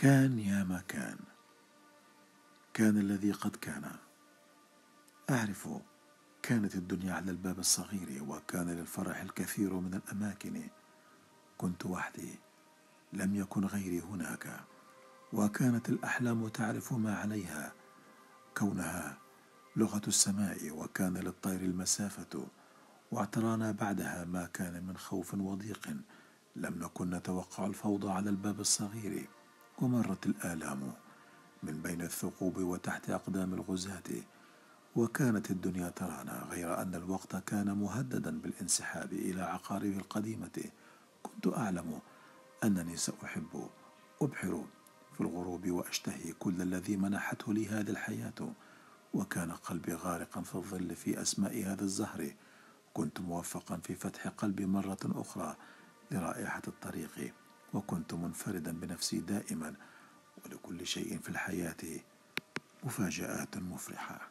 كان يا ما كان كان الذي قد كان. أعرف كانت الدنيا على الباب الصغير وكان للفرح الكثير من الأماكن. كنت وحدي لم يكن غيري هناك. وكانت الأحلام تعرف ما عليها. كونها لغة السماء وكان للطير المسافة. واعترانا بعدها ما كان من خوف وضيق. لم نكن نتوقع الفوضى على الباب الصغير. ومرت الآلام من بين الثقوب وتحت أقدام الغزاة وكانت الدنيا ترانا غير أن الوقت كان مهددا بالانسحاب إلى عقارب القديمة. كنت أعلم أنني سأحب أبحر في الغروب وأشتهي كل الذي منحته لي هذه الحياة. وكان قلبي غارقا في الظل في أسماء هذا الزهر. كنت موفقا في فتح قلبي مرة أخرى لرائحة الطريق. وكنت منفردا بنفسي دائما ولكل شيء في الحياة مفاجآت مفرحة.